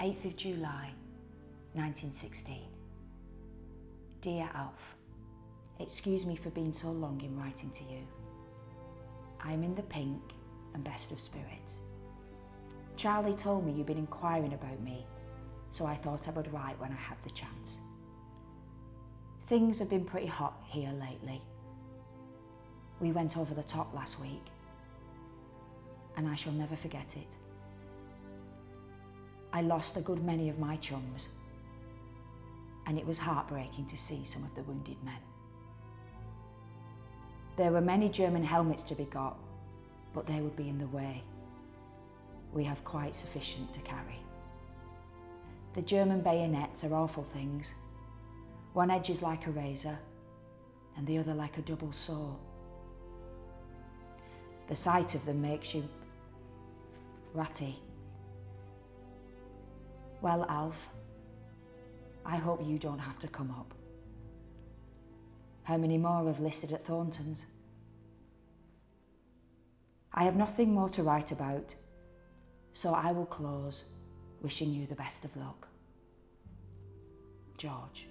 8th of July 1916. Dear Alf, excuse me for being so long in writing to you. I am in the pink and best of spirits. Charlie told me you've been inquiring about me, so I thought I would write when I had the chance. Things have been pretty hot here lately. We went over the top last week, and I shall never forget it. I lost a good many of my chums, and it was heartbreaking to see some of the wounded men. There were many German helmets to be got, but they would be in the way. We have quite sufficient to carry. The German bayonets are awful things. One edge is like a razor, and the other like a double saw. The sight of them makes you ratty. Well, Alf, I hope you don't have to come up. How many more have listed at Thornton's? I have nothing more to write about, so I will close wishing you the best of luck. George.